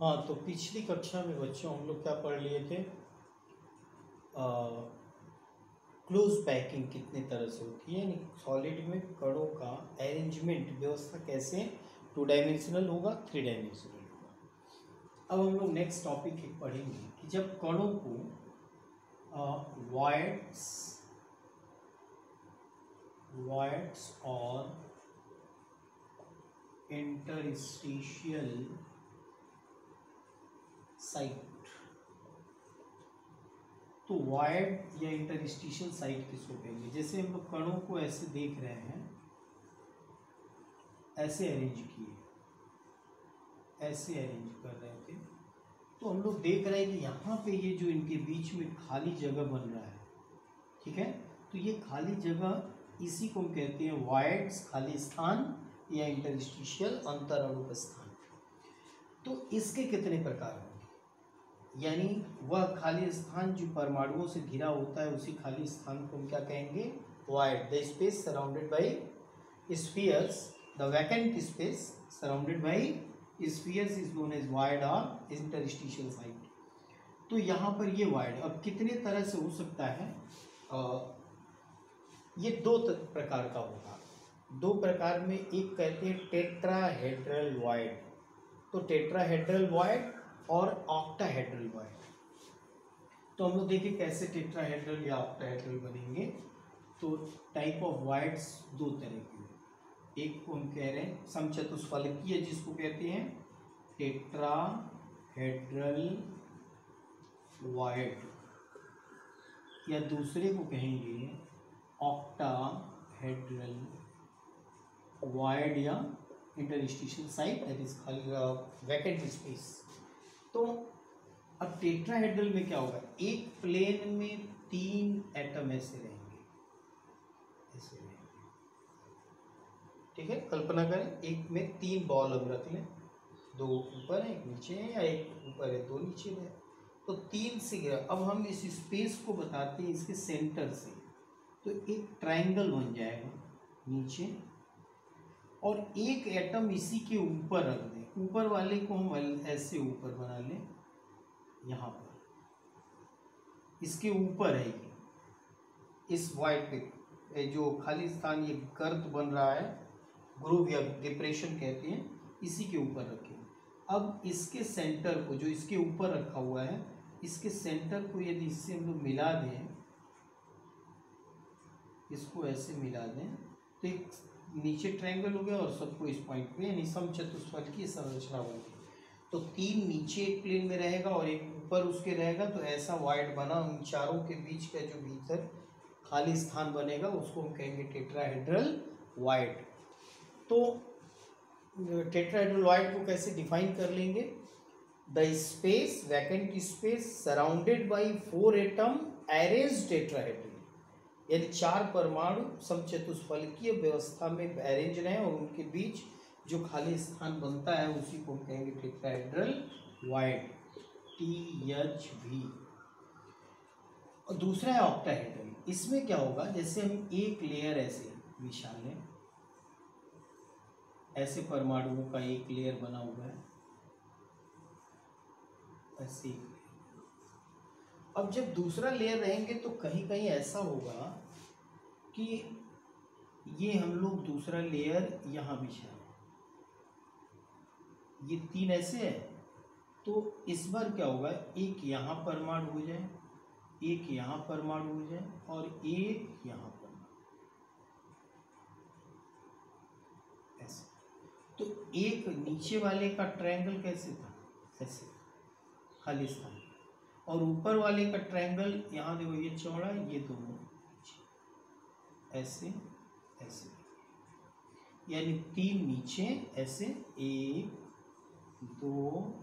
हाँ तो पिछली कक्षा में बच्चों, हम लोग क्या पढ़ लिए थे? क्लोज पैकिंग कितने तरह से होती है? यानी सॉलिड में कणों का अरेंजमेंट व्यवस्था कैसे? टू डायमेंशनल होगा थ्री डायमेंशनल होगा। अब हम लोग नेक्स्ट टॉपिक पढ़ेंगे कि जब कणों को वाइड्स वाइड्स और इंटरस्टिशियल साइट तो वायर्ड या इंटरस्टिशियल साइट किसको कहेंगे? जैसे हम लोग कणों को ऐसे देख रहे हैं, ऐसे अरेंज किए, ऐसे अरेंज कर रहे थे तो हम लोग देख रहे हैं कि यहाँ पे ये जो इनके बीच में खाली जगह बन रहा है, ठीक है? तो ये खाली जगह, इसी को हम कहते हैं वायर्ड्स खाली स्थान या इंटरस्टिशियल अंतर स्थान तो इसके कितने प्रकार यानी वह खाली स्थान जो परमाणुओं से घिरा होता है उसी खाली स्थान को हम क्या कहेंगे? Void the space surrounded by spheres the vacant space surrounded by spheres is known as void और इंटरस्टिशियल साइट तो यहाँ पर ये वाइड अब कितने तरह से हो सकता है? आ, ये दो प्रकार का होगा। दो प्रकार में एक कहते हैं टेट्राहेड्रल वाइड तो टेट्राहेड्रल वाइड और ऑक्टाहेड्रल वाइड तो हम लोग देखिए कैसे टेट्राहेड्रल या ऑक्टाहेड्रल बनेंगे। तो टाइप ऑफ़ वाइड्स दो तरह के एक को हम कह रहे हैं समचतुष्फलकीय, जिसको कहते हैं टेट्राहेड्रल वाइड या दूसरे को कहेंगे ऑक्टाहेड्रल वाइड या interstitial site that is vacant space तो अब टेट्राहेड्रल में क्या होगा? एक प्लेन में तीन एटम ऐसे रहेंगे। ऐसे रहेंगे। ठीक है? कल्पना करें, एक में तीन बॉल हम रख लें। दो ऊपर है, एक नीचे है, या एक ऊपर है, दो नीचे है। तो तीन से गिरा। अब हम इस स्पेस को बताते हैं, इसके सेंटर से। तो एक ट्रायंगल बन जाएगा, नीचे। और एक एटम इसी के ऊपर रख दें। ऊपर वाले को हम ऐसे ऊपर बना लें, यहाँ पर। इसके ऊपर है ये। इस वाइट पे जो खाली स्थान, ये गर्त बन रहा है ग्रूव या डिप्रेशन कहते हैं, इसी के ऊपर रखें। अब इसके सेंटर को, जो इसके ऊपर रखा हुआ है, इसके सेंटर को यदि इससे हम लोग मिला दें, इसको ऐसे मिला दें तो एक नीचे ट्रायंगल हो गया और सबको इस पॉइंट पे, यानी समचतुष्फल की संरचना गई। तो तीन नीचे एक प्लेन में रहेगा और एक ऊपर उसके रहेगा तो ऐसा वाइड बना उन चारों के बीच का जो भीतर खाली स्थान बनेगा, उसको हम कहेंगे टेट्राहेड्रल वाइड तो टेट्राहेड्रल वाइड को कैसे डिफाइन कर लेंगे? The space vacant space surrounded by four atom arrange tetrahedral यानी चार परमाणु समचतुष्फलकीय व्यवस्था में अरेंज रहे और उनके बीच जो खाली स्थान बनता है, उसी को कहेंगे tetrahedral void T H V और दूसरा है ऑक्टाहेड्रल इसमें क्या होगा? जैसे हम एक लेयर ऐसे बिछा लें ऐसे परमाणुओं का एक लेयर बना हुआ है, ऐसे अब जब दूसरा लेयर रहेंगे तो कहीं कहीं ऐसा होगा कि ये हम लोग दूसरा लेयर यहाँ बिछा ये तीन ऐसे है तो इस बार क्या होगा? एक यहाँ परमाणु हो जाए, एक यहाँ परमाणु हो जाए और एक यहाँ परमाणु। तो एक नीचे वाले का ट्रायंगल कैसे था? ऐसे। खाली स्थान। और ऊपर वाले का ट्रायंगल यहाँ देखो ये चौड़ा, ये दोनों। ऐसे ऐसे। यानी तीन नीचे, ऐसे, एक, दो,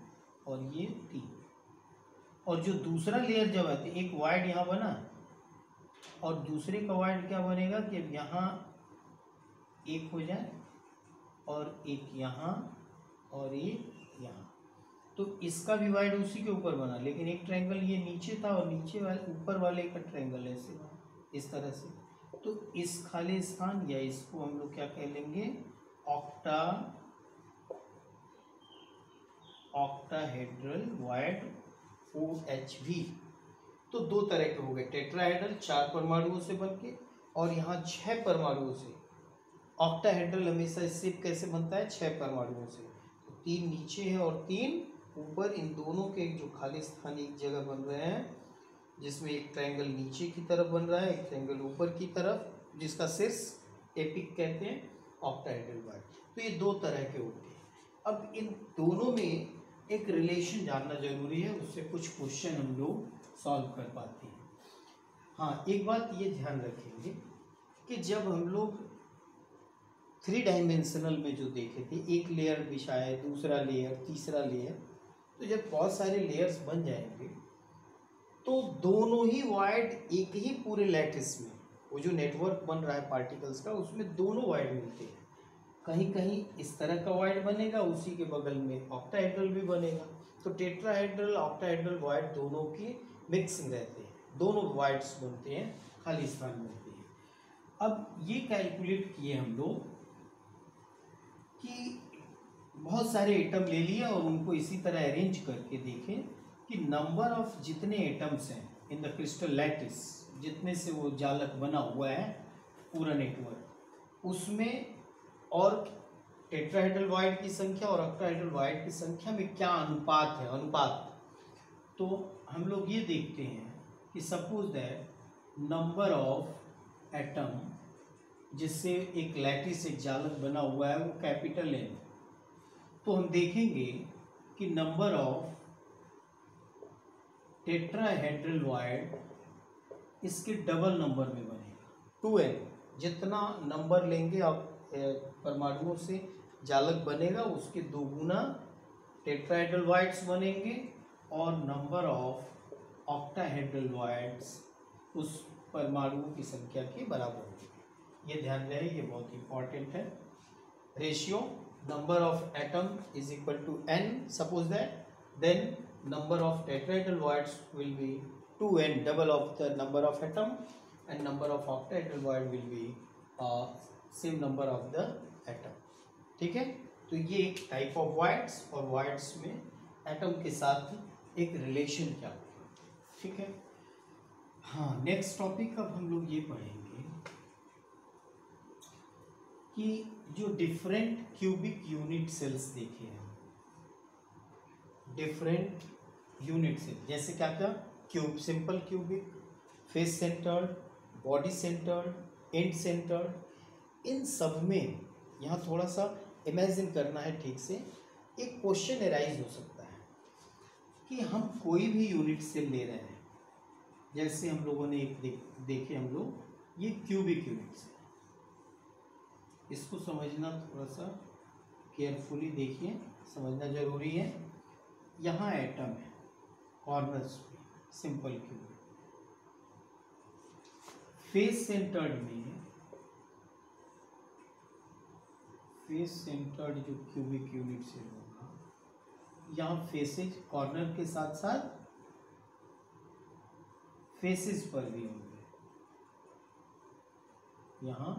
और ये तीन। और जो दूसरा लेयर जब आते एक वाइड यहाँ बना, और दूसरे का वाइड क्या बनेगा कि अब यहाँ एक हो जाए, और एक यहाँ, और एक तो इसका भी वाइड उसी के ऊपर बना, लेकिन एक ट्रायंगल ये नीचे था और नीचे वाले, ऊपर वाले का ट्रायंगल ऐसे, इस तरह से। तो इस खाली स्थान या इसको हम लोग क्या कह लेंगे? Octa octahedral void O H V तो दो तरह के हो गए टेट्राहेड्रल चार परमाणुओं से बन के और यहाँ छह परमाणुओं से। ऑक्टाहेड्रल हमेशा शेप कैसे बनता है? छह परमाणुओं से। तो तीन नीचे है और तीन ऊपर इन दोनों के जो खाली स्थान एक जगह बन रहे हैं, जिसमें एक ट्रायंगल नीचे की तरफ़ बन रहा है, एक ट्रायंगल ऊपर की तरफ़, जिसका शीर्ष एपिक कहते हैं ऑक्टाहेड्रल वाइड तो ये दो तरह के होते हैं। अब इन दोनों में एक रिलेशन जानना ज़रूरी है, उससे कुछ क्वेश्चन हम लोग सॉल्व कर पाते हैं। हाँ एक बात ये ध्यान रखेंगे कि जब हम लोग थ्री डायमेंशनल में जो देखे थे, एक लेयर बिछाए दूसरा लेयर तीसरा लेयर तो जब बहुत सारे लेयर्स बन जाएँगे तो दोनों ही वाइड एक ही पूरे लैटिस में, वो जो नेटवर्क बन रहा है पार्टिकल्स का, उसमें दोनों वाइड मिलते हैं। कहीं कहीं इस तरह का वाइड बनेगा, उसी के बगल में ऑक्टाहेड्रल भी बनेगा। तो टेट्राहेड्रल ऑक्टाहेड्रल वाइड दोनों की मिक्सिंग रहते हैं, दोनों वाइड्स बनते हैं, खाली स्थान बनते हैं। अब ये कैलकुलेट किए हम लोग कि बहुत सारे एटम ले लिए और उनको इसी तरह अरेंज करके देखें कि नंबर ऑफ़ जितने एटम्स हैं इन द क्रिस्टल लैटिस जितने से वो जालक बना हुआ है, पूरा नेटवर्क उसमें और टेट्राहेड्रल वाइड की संख्या और ऑक्टाहेड्रल वाइड की संख्या में क्या अनुपात है? अनुपात। तो हम लोग ये देखते हैं कि suppose that number of atom जिससे एक लैटिस एक जालक बना हुआ है, वो कैपिटल एन तो हम देखेंगे कि नंबर ऑफ़ टेट्राहेड्रल वाइड इसके डबल नंबर में बनेगा टू एन जितना नंबर लेंगे आप परमाणुओं से जालक बनेगा, उसके दो गुना टेट्राहेड्रल वाइड्स बनेंगे और नंबर ऑफ़ ऑक्टाहेड्रल वाइड्स उस परमाणुओं की संख्या के बराबर होगी। ये ध्यान रहे, ये बहुत इंपॉर्टेंट है। Ratio number of atom is equal to n suppose that then number of tetrahedral voids will be 2n double of the number of atom and number of octahedral void will be uh, same number of the atom ठीक है तो ये एक type of voids और voids में atom के साथ एक रिलेशन क्या होगा ठीक है हाँ नेक्स्ट टॉपिक अब हम लोग ये पढ़ेंगे कि जो डिफरेंट क्यूबिक यूनिट सेल्स देखे हैं। डिफरेंट यूनिट सेल जैसे क्या क्या? Cube simple cubic face centred body centred end centred इन सब में यहाँ थोड़ा सा इमेजिन करना है ठीक से। एक क्वेश्चन एराइज हो सकता है कि हम कोई भी यूनिट सेल ले रहे हैं। जैसे हम लोगों ने एक देखे हम लोग, ये क्यूबिक यूनिट सेल इसको समझना थोड़ा सा केयरफुली देखिए, समझना ज़रूरी है। यहाँ एटम है कॉर्नर्स पे सिंपल क्यूब फेस सेंटर्ड में फेस सेंटर्ड जो क्यूबिक यूनिट से होगा, यहाँ फेसेज कॉर्नर के साथ साथ फेसेस पर भी होंगे। यहाँ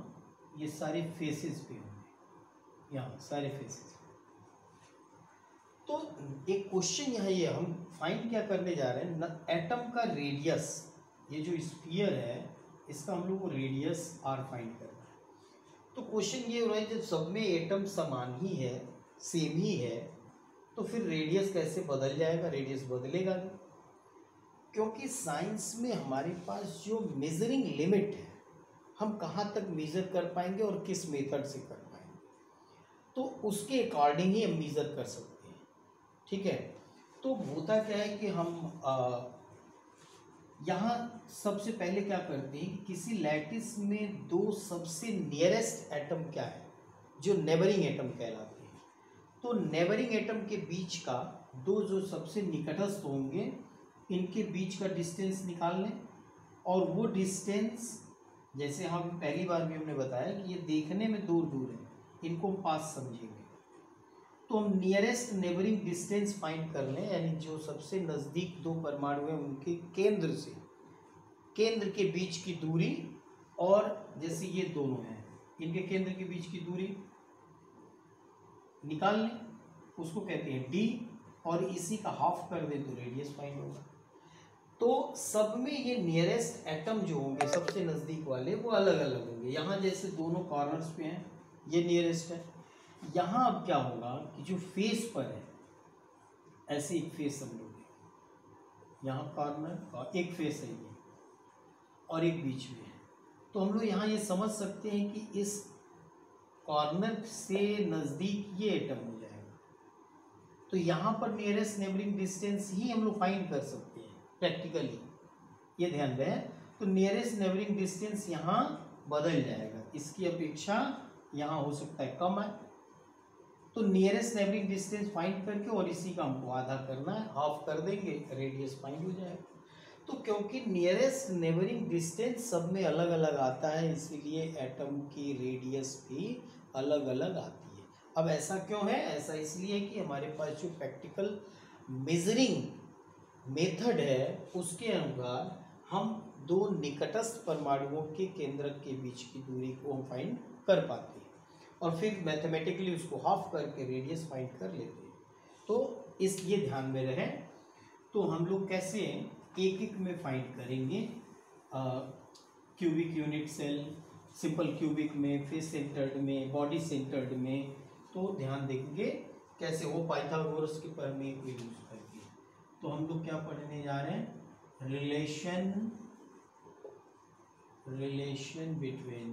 ये सारे फेसेस पे होंगे। यहाँ, सारे फेसेस तो एक क्वेश्चन यहाँ ये, हम फाइंड क्या करने जा रहे हैं? एटम का रेडियस ये जो स्पीयर है, इसका हम लोग को रेडियस आर फाइंड करना है। तो क्वेश्चन ये हो रहा है, जब सब में एटम समान ही है सेम ही है तो फिर रेडियस कैसे बदल जाएगा? रेडियस बदलेगा क्योंकि साइंस में हमारे पास जो मेजरिंग लिमिट है हम कहाँ तक मेज़र कर पाएँगे और किस मेथड से कर पाएँगे? तो उसके अकॉर्डिंग ही हम मेज़र कर सकते हैं। ठीक है? तो होता क्या है कि हम यहाँ सबसे पहले क्या करते हैं, किसी लैटिस में दो सबसे नियरेस्ट एटम क्या है? जो नेबरिंग एटम कहलाते हैं। तो नेबरिंग एटम के बीच का दो जो सबसे निकटस्थ होंगे, इनके बीच का डिस्टेंस निकाल लें और वो डिस्टेंस जैसे हम पहली बार भी हमने बताया कि ये देखने में दूर दूर है, इनको हम पास समझेंगे। तो हम नियरेस्ट नेबरिंग डिस्टेंस फाइंड कर लें, यानी जो सबसे नज़दीक दो परमाणु हैं, उनके केंद्र से। केंद्र के बीच की दूरी और जैसे ये दोनों हैं, इनके केंद्र के बीच की दूरी निकाल लें, उसको कहते हैं डी और इसी का हाफ़ कर दे तो रेडियस फाइंड होगा। तो सब में ये नियरेस्ट एटम जो होंगे, सबसे नज़दीक वाले, वो अलग अलग होंगे। यहाँ जैसे दोनों कॉर्नर्स पे हैं, ये नियरेस्ट है। यहाँ अब क्या होगा कि जो फेस पर है, ऐसे एक फेस हम लोग यहाँ कॉर्नर और एक फेस है ये, और एक बीच में है। तो हम लोग यहाँ ये समझ सकते हैं कि इस कॉर्नर से नज़दीक ये एटम हो जाएगा। तो यहाँ पर नियरेस्ट नेबरिंग डिस्टेंस ही हम लोग फाइंड कर सकते हैं। प्रैक्टिकली ये ध्यान दें तो नियरेस्ट नेबरिंग डिस्टेंस यहाँ बदल जाएगा। इसकी अपेक्षा यहाँ हो सकता है कम है। तो नियरेस्ट नेबरिंग डिस्टेंस फाइंड करके और इसी का हमको आधा करना है हाफ़ कर देंगे रेडियस फाइंड हो जाएगा। तो क्योंकि नियरेस्ट नेबरिंग डिस्टेंस सब में अलग अलग आता है, इसीलिए एटम की रेडियस भी अलग अलग आती है। अब ऐसा क्यों है? ऐसा इसलिए कि हमारे पास जो प्रैक्टिकल मेजरिंग मेथड है, उसके अनुसार हम दो निकटस्थ परमाणुओं के केंद्र के बीच की दूरी को हम फाइंड कर पाते हैं और फिर मैथमेटिकली उसको हाफ़ करके रेडियस फाइंड कर लेते हैं। तो इस ये ध्यान में रहे। तो हम लोग कैसे एक एक में फाइंड करेंगे? Cubic unit cell simple cubic में फेस सेंटर्ड में बॉडी सेंटर्ड में। तो ध्यान देंगे कैसे वो पाइथागोरस के प्रमेय को यूज़ तो हम लोग क्या पढ़ने जा रहे हैं? Relation relation between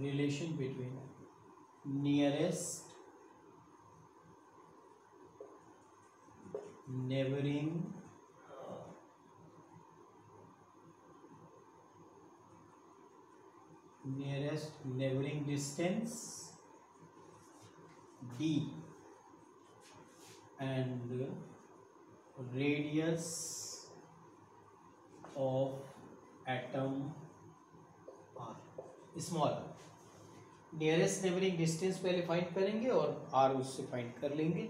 relation between nearest neighbouring nearest neighboring distance d and radius of atom r. Small. Nearest neighbouring distance पहले फाइंड करेंगे और आर उससे फाइंड कर लेंगे।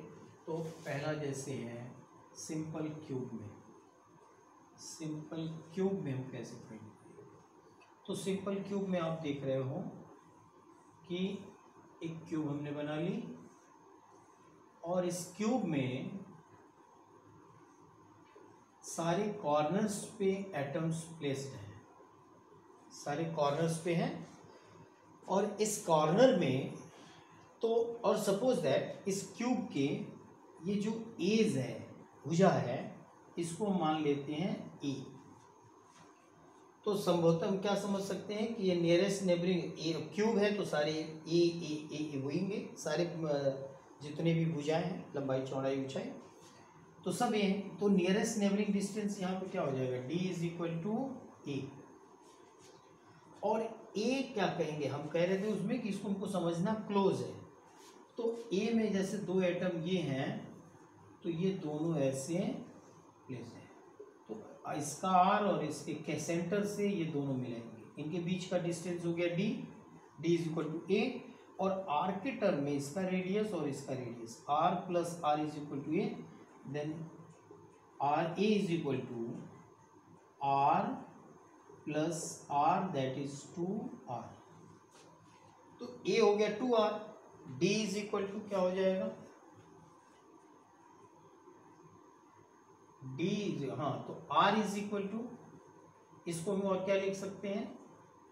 तो पहला जैसे है सिंपल क्यूब में। सिंपल क्यूब में हम कैसे फाइंड करेंगे? तो सिंपल क्यूब में आप देख रहे हो कि एक क्यूब हमने बना ली। और इस क्यूब में सारे कॉर्नर्स पे एटम्स प्लेस्ड हैं। सारे कॉर्नर्स पे हैं। और इस कॉर्नर में तो और सपोज़ दैट इस क्यूब के ये जो एज है, भुजा है, इसको मान लेते हैं ए तो संभवतः हम क्या समझ सकते हैं कि ये नियरेस्ट नेबरिंग ए क्यूब है तो सारे ए ए ए ए होंगे सारे जितने भी भुजाएँ हैं, लंबाई, चौड़ाई, ऊंचाई तो सब ये तो नियरेस्ट नेबरिंग डिस्टेंस यहाँ पे क्या हो जाएगा? D is equal to A और ए क्या कहेंगे? हम कह रहे थे उसमें कि इसको हमको समझना क्लोज है। तो ए में जैसे दो एटम ये हैं तो ये दोनों ऐसे प्लेस हैं। तो इसका आर और इसके सेंटर से ये दोनों मिलेंगे। इनके बीच का डिस्टेंस हो गया D D is equal to A और आर के टर्म में इसका रेडियस और इसका radius R plus R is equal to A then R A is equal to R plus R that is two R तो A हो गया two R D is equal to क्या हो जाएगा? डी हाँ तो आर इज़ इक्वल टू इसको हम और क्या लिख सकते हैं?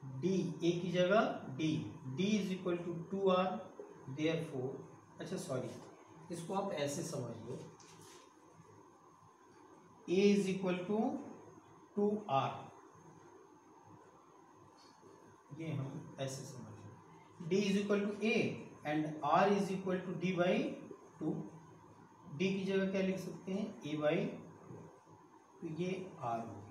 डी ए की जगह D D is equal to two R therefore अच्छा सॉरी इसको आप ऐसे समझ लो A is equal to two R ये हम ऐसे समझ लो D is equal to A and R is equal to D by two D की जगह क्या लिख सकते हैं? ए बाई तो ये आर हो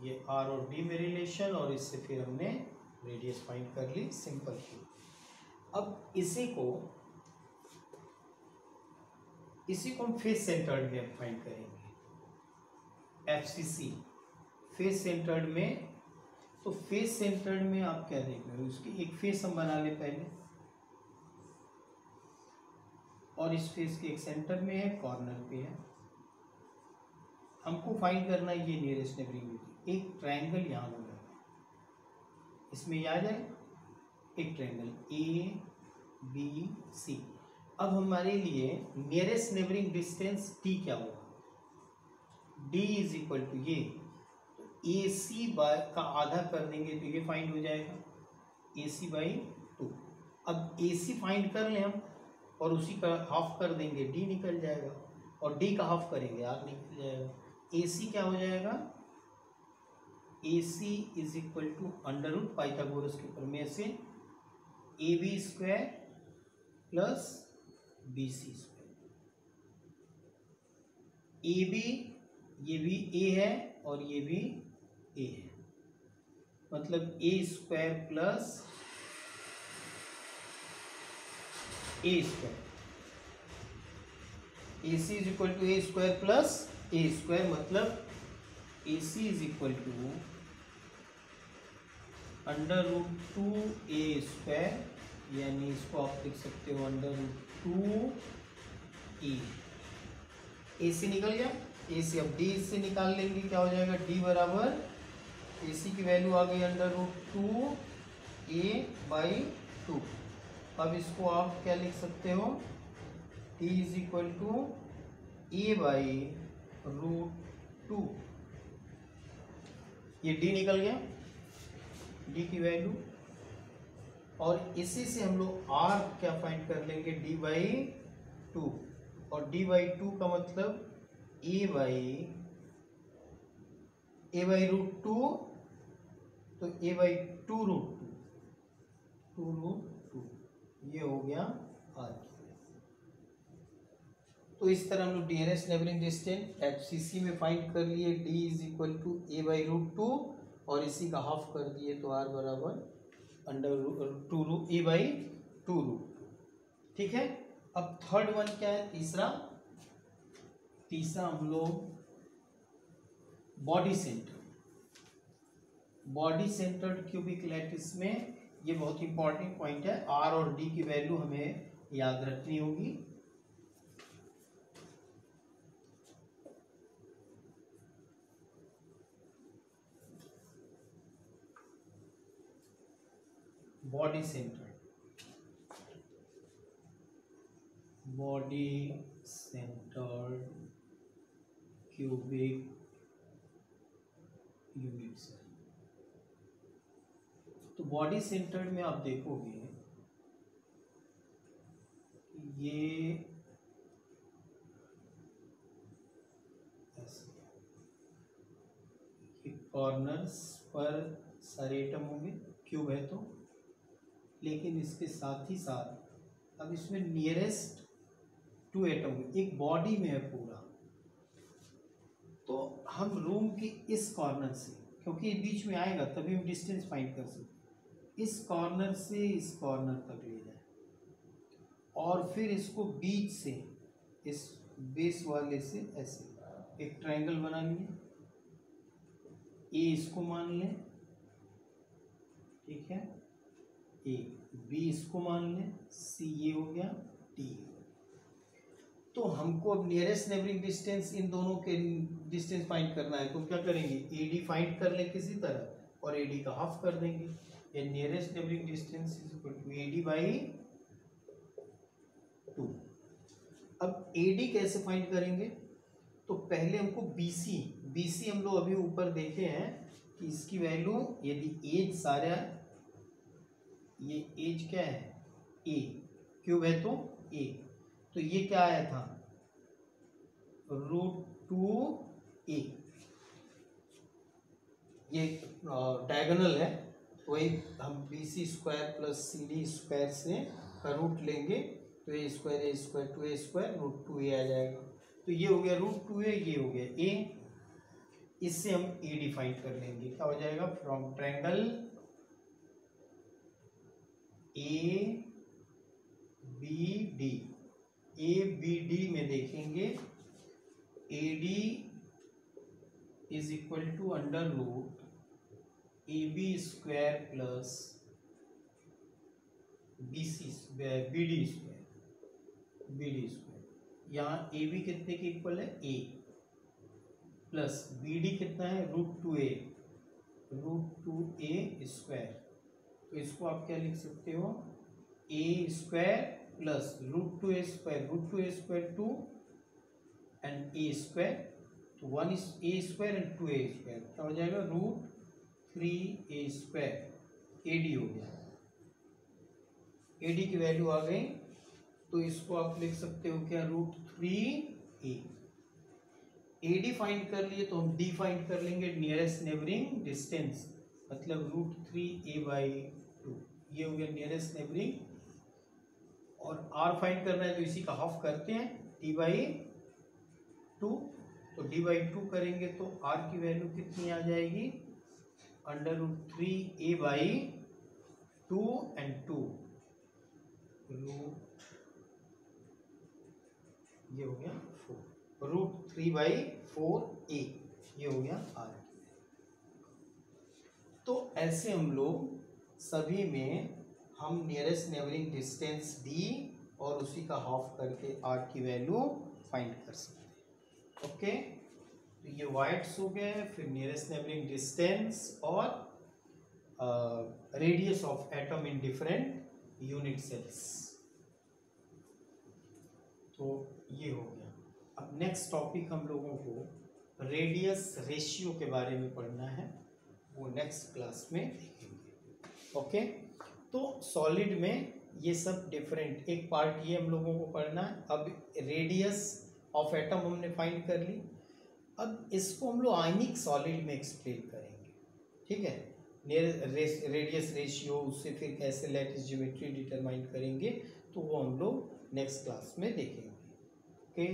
ये आर और डी में रिलेशन और इससे फिर हमने रेडियस फाइंड कर ली सिंपल क्यू अब इसी को इसी को हम फेस सेंटर्ड में फाइंड करेंगे। F C C face centred में तो फेस सेंटर्ड में आप क्या देख रहे हो? उसकी एक फेस हम बना ले पहले। और इस फेस के एक सेंटर में है कॉर्नर पे है। हमको फाइंड करना है ये नियरेस्ट नेबरिंग एक ट्रायंगल यहाँ बना है इसमें ये आ एक ट्रायंगल ए बी सी अब हमारे लिए नियरेस्ट नेबरिंग डिस्टेंस टी क्या होगा? डी इज़ इक्वल टू ये ए सी बाय का आधा कर देंगे तो ये फाइंड हो जाएगा। ए सी बाई टू अब ए सी फाइंड कर लें हम और उसी का हाफ़ कर देंगे। डी निकल जाएगा और डी का हाफ़ करेंगे आर निकल जाएगा। ए सी क्या हो जाएगा? A C is equal to under root Pythagoras के प्रमेय से A B square plus B C square A B ये भी ए है और ये भी ए है. मतलब A square plus A square A C is equal to A square plus A square मतलब A C is equal to under root two A square यानी इसको आप लिख सकते हो under root two A A C निकल गया। ए सी अब डी से निकाल लेंगे, क्या हो जाएगा? डी बराबर ए सी की वैल्यू आ गई under root two A by two अब इसको आप क्या लिख सकते हो? T is equal to A by root two ये डी निकल गया। डी की वैल्यू और इसी से हम लोग आर क्या फाइंड कर लेंगे? डी बाई टू और डी बाई टू का मतलब A by A by root two तो A by two root two two root two ये हो गया आर तो इस तरह हम लोग nearest neighbouring distance F C C में फाइंड कर लिए D is equal to A by root two और इसी का हाफ़ कर दिए तो आर बराबर अंडर टू रू ए बाई टू रू ठीक है? अब थर्ड वन क्या है? तीसरा? तीसरा हम लोग body centre body centred cubic lattice में ये बहुत इंपॉर्टेंट पॉइंट है. आर और डी की वैल्यू हमें याद रखनी होगी. Body centre body centred cubic units तो बॉडी सेंटर्ड में आप देखोगे ये कॉर्नर्स पर सारे एटम होंगे क्यूब है तो। लेकिन इसके साथ ही साथ अब इसमें नियरेस्ट टू एटम एक बॉडी में है पूरा। तो हम रूम के इस कॉर्नर से, क्योंकि बीच में आएगा, तभी हम डिस्टेंस फाइंड कर सकते इस कॉर्नर से इस कॉर्नर तक ले जाए। और फिर इसको बीच से, इस बेस वाले से ऐसे, एक ट्रायंगल बना लिए ए इसको मान लें, ठीक है? ए बी इसको मान लें सी ये हो गया डी तो हमको अब नियरेस्ट नेबरिंग डिस्टेंस इन दोनों के डिस्टेंस फाइंड करना है तो क्या करेंगे? ए डी फाइंड कर लें किसी तरह, और ए डी का हाफ़ कर देंगे। ये nearest neighbouring distance is equal to A D by two अब ए डी कैसे फाइंड करेंगे? तो पहले हमको बी सी बी सी हम लोग अभी ऊपर देखे हैं कि इसकी वैल्यू यदि एज सारा ये एज क्या है? ए क्यूब है तो ए तो ये क्या आया था? रूट टू ए ये डायगोनल है। वही हम B C square plus C D square से का रूट लेंगे। तो A square A square two A square root two A आ जाएगा। तो ये हो गया रूट टू ए ये हो गया ए इससे हम ए डिफाइन कर लेंगे। क्या हो जाएगा? From triangle A B D A B D में देखेंगे A D is equal to under root A B square plus B C square B D square B D square यहाँ ए बी कितने के इक्वल है? ए plus B D कितना है? Root two A root two A square तो इसको आप क्या लिख सकते हो? A square plus root two A square root two A square two and A square तो one A square and two A square क्या हो जाएगा? Root three A square A D हो गया। ए डी की वैल्यू आ गई। तो इसको आप लिख सकते हो क्या? Root three A A D find कर लिए तो हम डी फाइंड कर लेंगे। नियरेस्ट नेबरिंग डिस्टेंस मतलब रूट थ्री ए बाई ये हो गया नियरेस्ट नेबरिंग और आर फाइंड करना है तो इसी का हाफ़ करते हैं डी बाई टू तो डी बाई टू करेंगे तो आर की वैल्यू कितनी आ जाएगी? Under root three A by two and two root ये हो गया four root three by four A ये हो गया आर तो ऐसे हम लोग सभी में हम नियरेस्ट नेबरिंग डिस्टेंस डी और उसी का हाफ़ करके आर की वैल्यू फाइंड कर सकते हैं। ओके तो ये वाइट्स हो गए फिर नियरेस्ट नेबरिंग डिस्टेंस और radius of atom in different unit cells तो ये हो गया। अब नेक्स्ट टॉपिक हम लोगों को रेडियस रेशियो के बारे में पढ़ना है। वो नेक्स्ट क्लास में देखेंगे। ओके? तो सॉलिड में ये सब डिफरेंट एक पार्ट ये हम लोगों को पढ़ना है। अब रेडियस ऑफ़ एटम हमने फाइंड कर ली। अब इसको हम लोग आयनिक सॉलिड में एक्सप्लेन करेंगे। ठीक है? रेडियस रेशियो उससे फिर कैसे लेटिस ज्योमेट्री डिटरमाइन करेंगे तो वो हम लोग नेक्स्ट क्लास में देखेंगे। ओके?